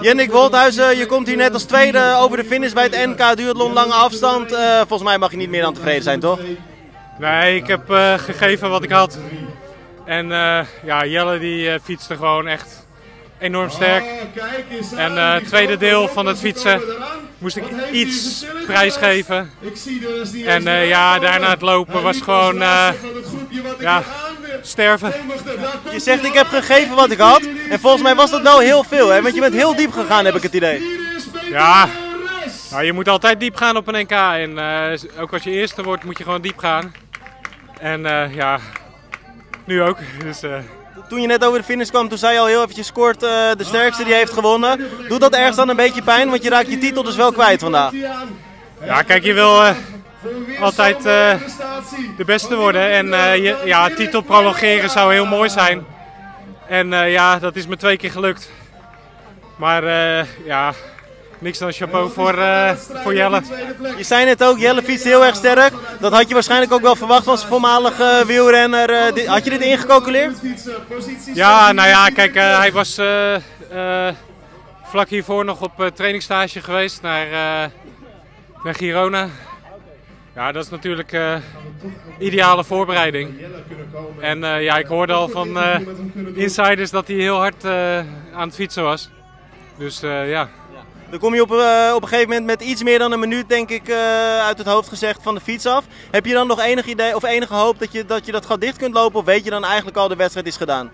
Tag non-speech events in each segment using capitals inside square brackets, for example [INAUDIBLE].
Jennik Wolthuizen, je komt hier net als tweede over de finish bij het NK Duathlon Lange Afstand. Eh, volgens mij mag je niet meer dan tevreden zijn, toch? Nee, ik heb eh, gegeven wat ik had. En eh, ja, Jelle die fietste gewoon echt enorm sterk. En het tweede deel van het fietsen moest ik iets prijsgeven. En ja, daarna het lopen was gewoon ja, sterven. Je zegt ik heb gegeven wat ik had. En volgens mij was dat wel heel veel, hè? Want je bent heel diep gegaan, heb ik het idee. Ja, nou, je moet altijd diep gaan op een NK. En eh, ook als je eerste wordt, moet je gewoon diep gaan. En eh, ja, nu ook. [LAUGHS] Dus, eh, Toen je net over de finish kwam, toen zei je al heel eventjes kort eh, de sterkste die heeft gewonnen. Doet dat ergens dan een beetje pijn? Want je raakt je titel dus wel kwijt vandaag. ja, kijk, je wil altijd de beste worden. En je, ja, titel prolongeren zou heel mooi zijn. En eh, ja, dat is me twee keer gelukt. Maar eh, ja, niks dan chapeau voor, eh, voor Jelle. Je zei net ook, Jelle fietst heel erg sterk. Dat had je waarschijnlijk ook wel verwacht van zijn voormalige wielrenner. Eh, had je dit ingecalculeerd? Ja, nou ja, kijk, eh, hij was vlak hiervoor nog op eh, trainingsstage geweest naar, eh, naar Girona. Ja, dat is natuurlijk eh, ideale voorbereiding. En eh, ja, ik hoorde al van eh, insiders dat hij heel hard eh, aan het fietsen was. Dus eh, ja. Dan kom je op, eh, op een gegeven moment met iets meer dan een minuut, denk ik, eh, uit het hoofd gezegd, van de fiets af. Heb je dan nog enig idee of enige hoop dat je dat, je dat gat dicht kunt lopen? Of weet je dan eigenlijk al de wedstrijd is gedaan?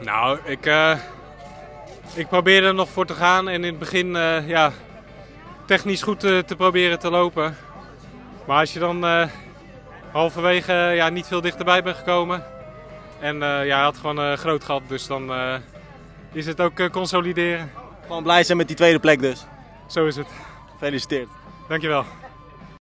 Nou, ik, eh, ik probeer er nog voor te gaan en in het begin eh, ja, technisch goed te, te proberen te lopen. Maar als je dan eh, halverwege ja, niet veel dichterbij bent gekomen en eh, ja, hij had gewoon een groot gat, dus dan eh, is het ook eh, consolideren. Gewoon blij zijn met die tweede plek dus. Zo is het. Gefeliciteerd. Dankjewel.